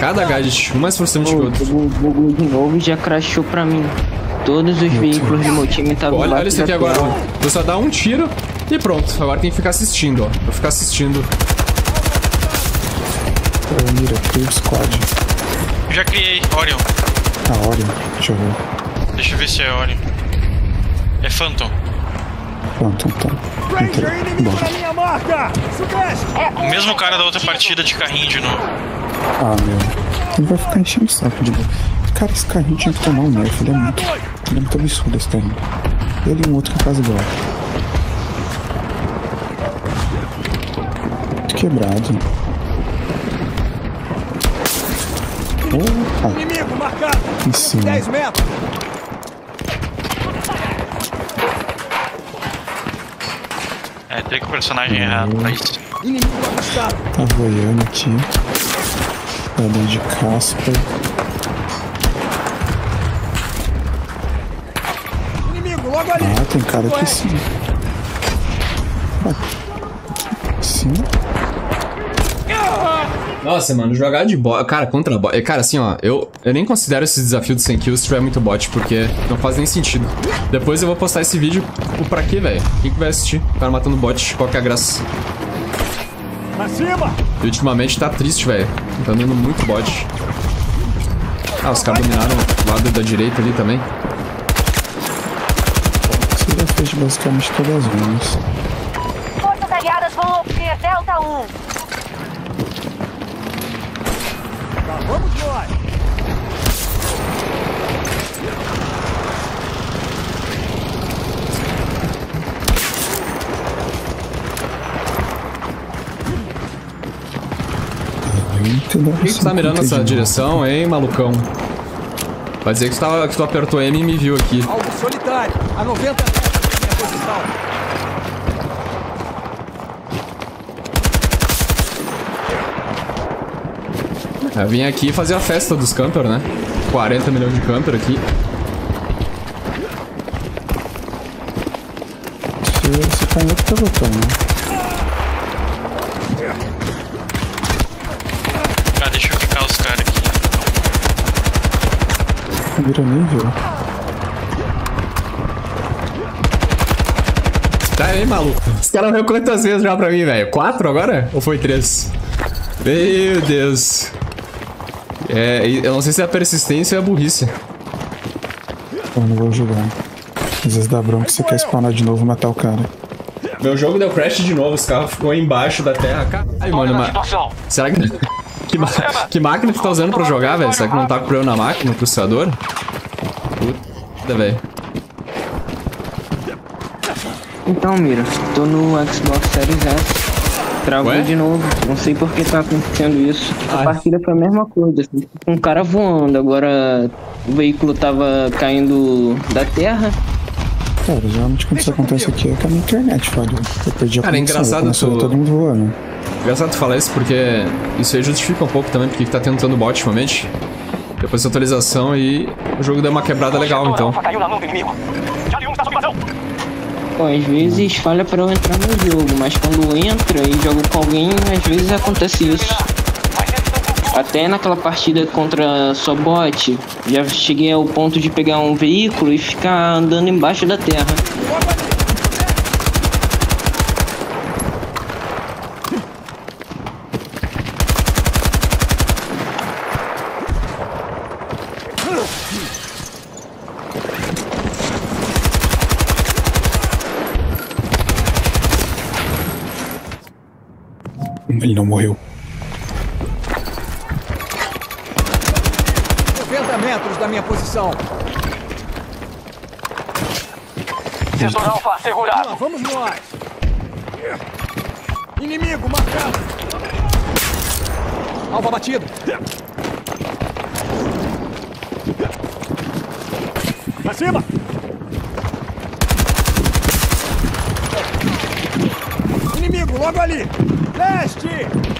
Cada gadget, um mais frustrante que o outro. bugou de novo e já crashou pra mim. Todos os veículos do meu time estavam Olha, olha isso aqui agora. Você só dá um tiro e pronto. Agora tem que ficar assistindo, ó. Vou ficar assistindo. Ô, Mira, cria o squad. Já criei, Orion. A Orion, deixa eu ver. Deixa eu ver se é Orion. É Phantom. Pronto, então. Minha marca! Sudeste! O mesmo cara da outra partida de carrinho de novo. Ah, meu. Ele vai ficar enchendo o saco de novo. Cara, esse carrinho tinha que tomar um nerf. Ele é muito. Ele é muito absurdo esse carrinho. Ele e um outro que quase igual. Muito quebrado. Opa, Inimigo marcado! em cima. 10 metros! É, tem que o personagem errado pra isso. Inimigo avistado! Tá voando aqui. Pedra de caspa. Inimigo logo ali! Ah, tem cara aqui sim. Ah, Sim. Nossa, mano, jogar de bot. Cara, contra bot. Cara, assim, ó, eu, eu nem considero esse desafio de 100 kills se tiver muito bot, porque não faz nem sentido. Depois eu vou postar esse vídeo. O pra quê, velho? Quem que vai assistir? O cara matando bot, qual que é a graça? Pra cima! E ultimamente tá triste, velho. Tá dando muito bot. Ah, os caras dominaram o lado da direita ali também. Você já fez basicamente todas as runas. Forças aliadas vão obter Delta 1. Lá vamos nós! Por que, tu tá mirando nessa direção, hein, malucão? Vai dizer que tu, tava, que tu apertou M e me viu aqui. Alvo solitário! A 90 metros da minha posição! Eu vim aqui fazer a festa dos camper, né? 40 milhões de camper aqui. Você, você tá em outro pelotão, né? Ah, deixa eu ficar os caras aqui. Vira nível. Tá aí, maluco. Os caras morreram quantas vezes já pra mim, velho? Quatro agora? Ou foi três? Meu Deus. É, eu não sei se é a persistência ou a burrice. Eu não vou jogar. Às vezes dá bronca que você quer spawnar de novo e matar o cara. Meu jogo deu crash de novo, os carros ficou embaixo da terra. Caralho, mano, mas... Será que... que, ma- que máquina que tu tá usando pra jogar, velho? Será que não tá com problema na máquina, no processador? Puta, velho. Então, Mira, tô no Xbox Series S. Travou Ué? de novo. Não sei por que tá acontecendo isso. A Ai. partida foi a mesma coisa. assim, com Um cara voando, agora o veículo tava caindo da terra. Cara, geralmente quando isso acontece aqui é que a minha internet falhou. Eu perdi a Cara, é conexão, engraçado tu- todo mundo voando. Engraçado tu falar isso porque isso aí justifica um pouco também porque que tá tentando bot ultimamente. Depois dessa atualização e o jogo deu uma quebrada legal, então. caiu na mão do inimigo! Charlie 1 está sob invasão! Bom, às vezes falha pra eu entrar no jogo, mas quando entra e jogo com alguém, às vezes acontece isso. Até naquela partida contra só bot, já cheguei ao ponto de pegar um veículo e ficar andando embaixo da terra. Ele não morreu. 90 metros da minha posição! Setor Alfa assegurado. Lá vamos nós! Inimigo marcado! Alvo abatido! Pra cima! Inimigo logo ali! Leste!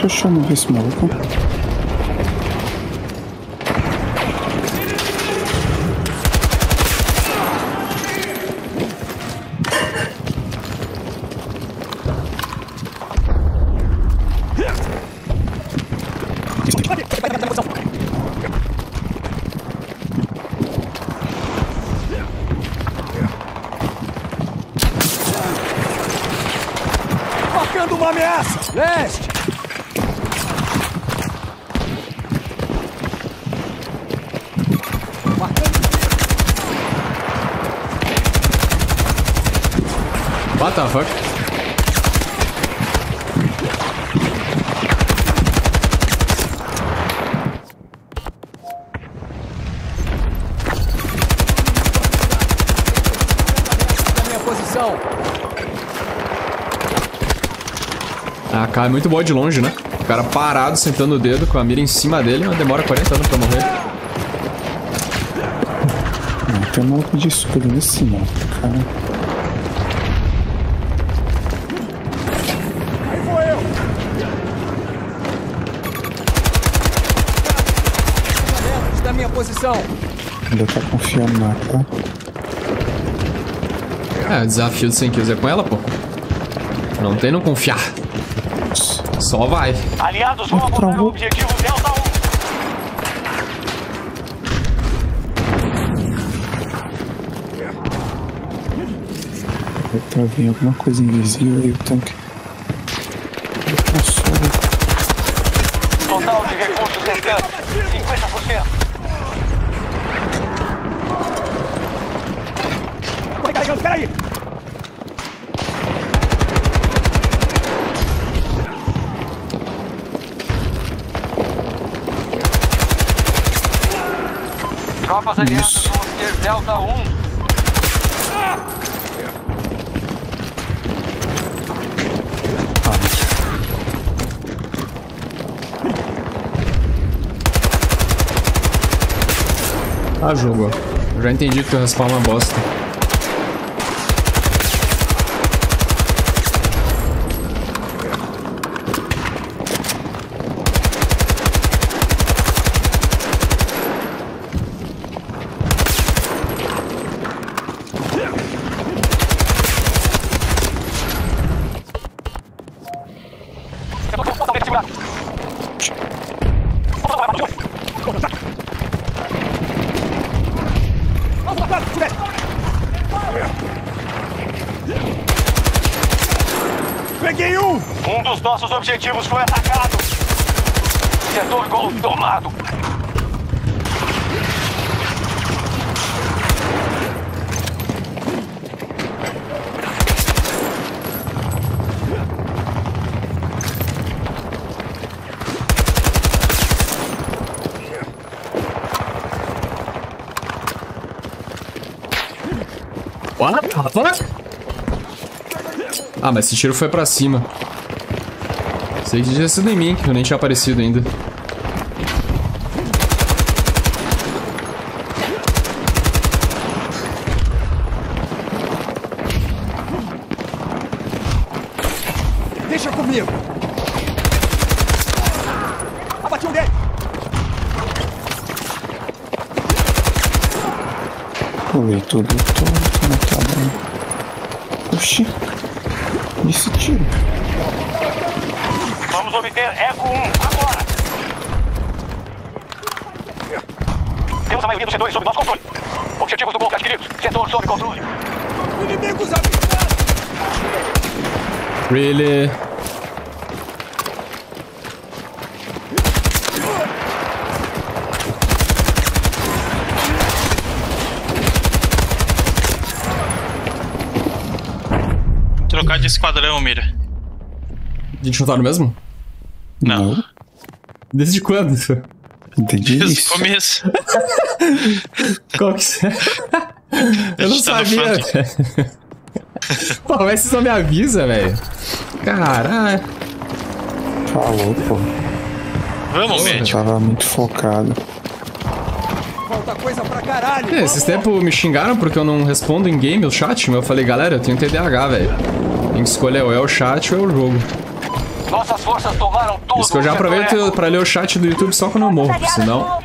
Deixa eu chamar esse maluco. Uma ameaça! Leste! The fuck? Minha posição! A AK é muito boa de longe, né? O cara parado, sentando o dedo com a mira em cima dele, mas demora 40 anos pra morrer. Não, tem um maluco de escudo nesse mapa, cara. Posição! Ainda tá confiando na tá? É, o desafio de 100 kills é com ela, pô. Não tem não confiar. Só vai. Aliados vão abordar o objetivo Delta 1. Eu travei alguma coisa invisível e o tanque. Total de recursos restantes: 50%. Tropas aliadas vão obter Delta 1. Ah, jogo. Eu já entendi que tu respawn é uma bosta. Vamos lá, sudeste! Peguei um! Um dos nossos objetivos foi atacado. Setor Golf tomado. What the? Ah, mas esse tiro foi pra cima. Sei que tinha sido em mim, que eu nem tinha aparecido ainda. Deixa comigo! Abati um deles! Pulei tudo, tô, tô matado. Oxi. E esse tiro? Vamos obter Eco 1 agora. Temos a maioria dos setores sob nosso controle. Objetivos do Golf adquiridos. Setor sob controle. Inimigos! Really? Trocar de esquadrão, Mira. A gente não tá no mesmo? Não. Desde quando? Entendi Desde o começo. Qual que você... Eu não tá sabia, velho. Pô, mas você só me avisa, velho. Caralho. Falou, pô. Vamos, Porra. Eu médico. tava muito focado. Falta coisa pra caralho! É, esses tempos me xingaram porque eu não respondo em game o chat, mas eu falei, galera, eu tenho TDAH, velho. Tem que escolher ou é o chat ou é o jogo. Nossas forças tomaram todo Isso que eu já aproveito pra ler o chat do YouTube só quando eu morro, senão...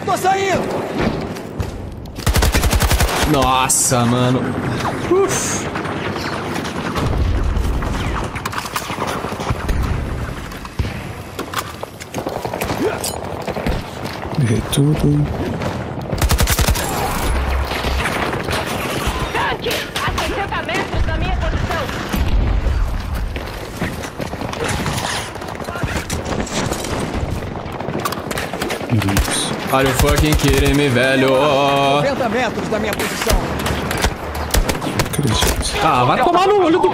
1. Tô saindo! Nossa, mano. Uf. Errei tudo. Are you fucking kidding me, velho? 90 metros da minha posição. Acredito. Ah, vai tomar no olho do...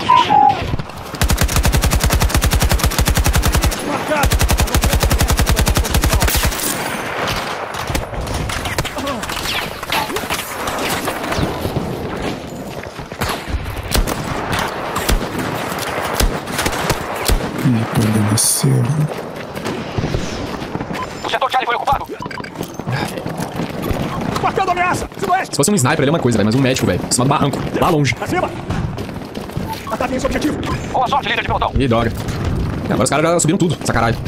Marcado! Ih, coordenação. O setor Charlie foi ocupado. Marcando ameaça! Sudoeste! Se fosse um sniper, ele é uma coisa, velho, mas um médico, velho. Em cima do barranco, lá longe. Acima! Ataque esse objetivo! Boa sorte, líder de pelotão. Ih, droga. E agora os caras já subiram tudo, sacanagem.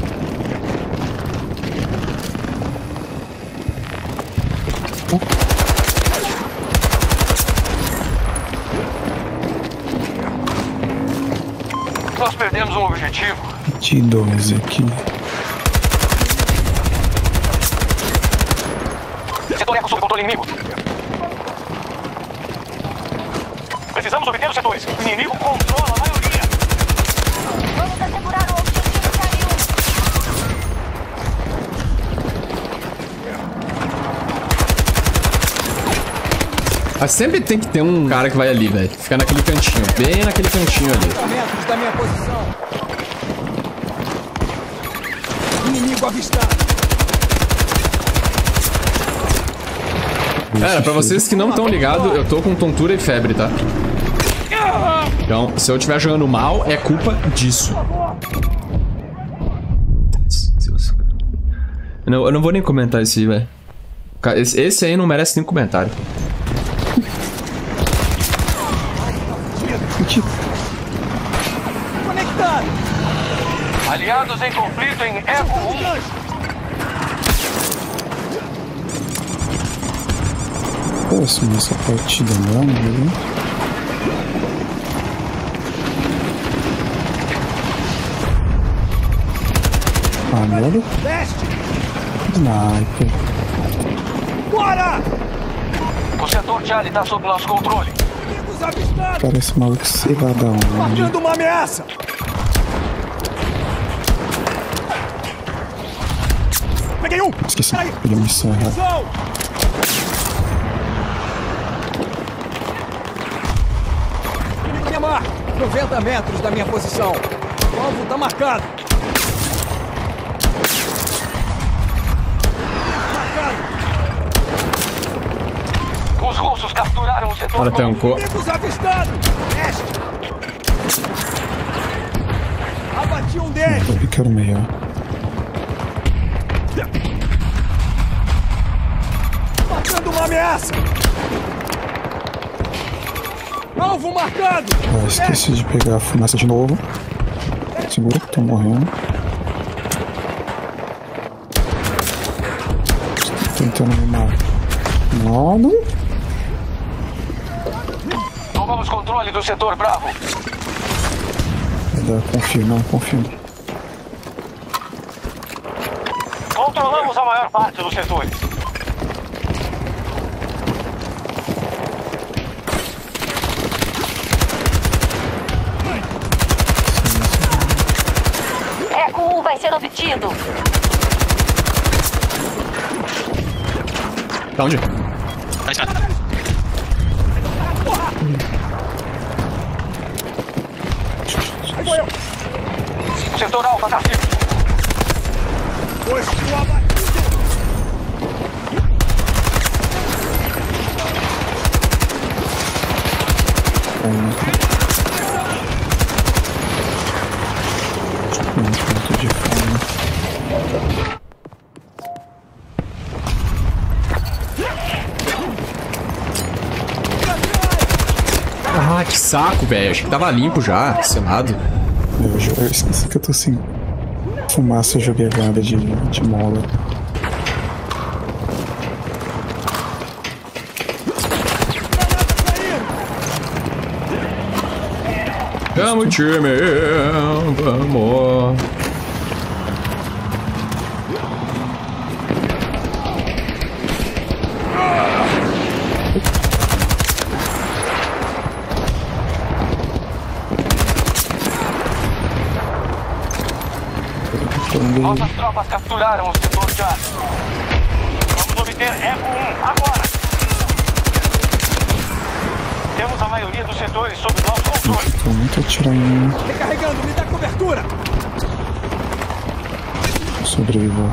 Nós perdemos um objetivo. De 12 aqui. Setor Eco sob controle inimigo. Obter os setores. O inimigo controla a maioria. Vamos assegurar o objetivo Charlie 1. Mas sempre tem que ter um cara que vai ali, velho. Fica naquele cantinho, bem naquele cantinho ali. 90 metros da minha posição. Inimigo avistado. Cara, pra vocês que não estão ligados, eu tô com tontura e febre, tá? Então, se eu estiver jogando mal, é culpa disso. Não, eu não vou nem comentar esse aí, velho. Esse, esse aí não merece nem comentário. Conectado! Aliados em conflito em Eco 1. Próximo essa partida mesmo, viu? Ah, merda. Sniper. Bora! O setor Charlie está sob nosso controle. Inimigos avistados! Parece maluco, sei lá da onde. Marcando uma ameaça! Peguei um! Esqueci, Peraí. peguei uma missão errada. Visão! Inimigo minha marca! 90 metros da minha posição. O alvo tá. Marcado! Os russos capturaram o setor Ora, tancou. Inimigos avistados! Leste! Abati um deles! Eu vi que era o meio. Marcando uma ameaça! Alvo marcado! Ah, esqueci de pegar a fumaça de novo. Segura que tô morrendo. Tô tentando me matar. Nada. Tomamos controle do setor Bravo. Não, confio. Controlamos a maior parte dos setores. Eco 1 vai ser obtido. Tá onde? O setor Alfa está vivo. Pois o abatido! Um ponto saco, velho. Achei que tava limpo já, selado. Eu, eu esqueci que eu tô sem fumaça jogueada de, de mola. Vamos, time. Vamos. Então, Nossas tropas capturaram o setor de ar. Vamos obter Eco 1 agora. Temos a maioria dos setores sob nosso controle. tô muito mim. Recarregando, me dá cobertura! Sobreviveu.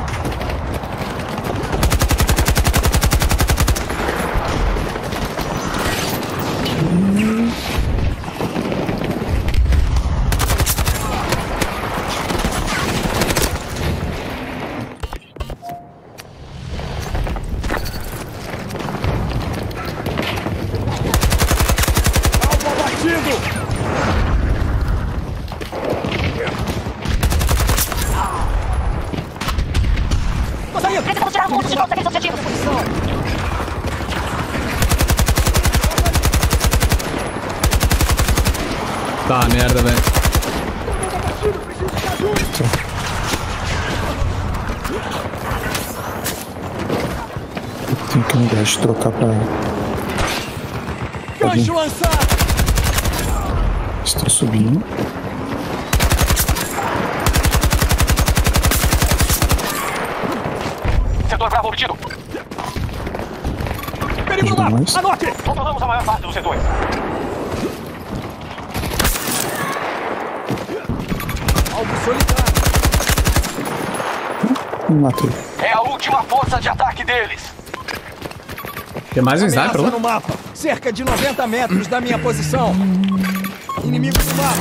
Alvo abatido! Tô saindo! Precisamos tirar pontos de volta daqueles objetivos. Tá, merda, velho. Tem que mudar de trocar pra. Gancho lançado! Estou subindo. Setor Bravo obtido. Perigo lá! Anote! Controlamos a maior parte dos setores. Alvo solitário! Me matei. É a última força de ataque deles. Tem mais um sniper lá? no mapa! Cerca de 90 metros da minha posição! Inimigo no mapa!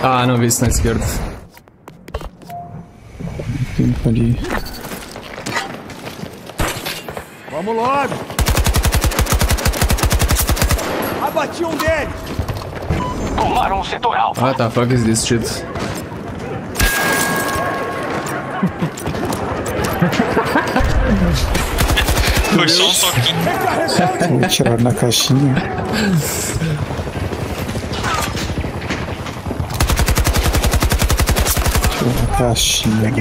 Cara. Ah, não vi isso na esquerda. Ali. Vamos logo! Abati um deles! Tomaram o setor alfa. What the fuck is this shit? Foi só um toquinho. Vou tirar na caixinha. Tirar na caixinha.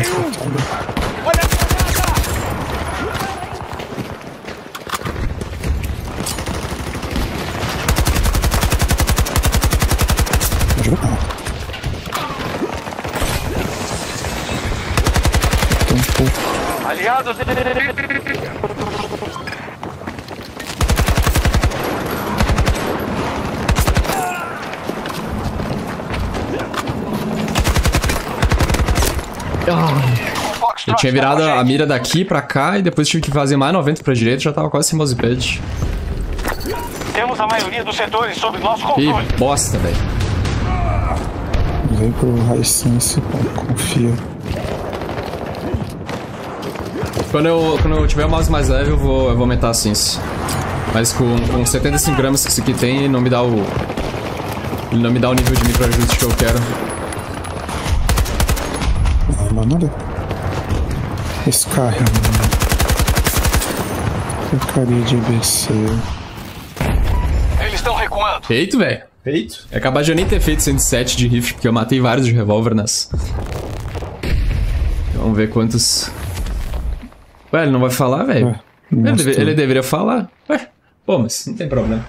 Aliados. Eu tinha virado a mira daqui pra cá e depois tive que fazer mais 90 pra direita, já tava quase sem mousepad. Temos a maioria dos setores sob nosso Que controle. bosta, velho. Vem pro High Sense, pô, confia. Quando eu, quando eu tiver o mouse mais leve, eu vou, eu vou aumentar a. Mas com, com 75 gramas que isso aqui tem, não me dá o... Ele não me dá o nível de microajuste que eu quero. Ah, mano, olha. Esse carrinho. Porcaria de BC. Eles estão recuando. Feito, velho. Feito. É capaz de eu nem ter feito 107 de rifle, porque eu matei vários de revólver nas... Vamos ver quantos... Ué, ele não vai falar, velho? Ué, Ele, deve- ele deveria falar. Ué, pô, mas não tem problema.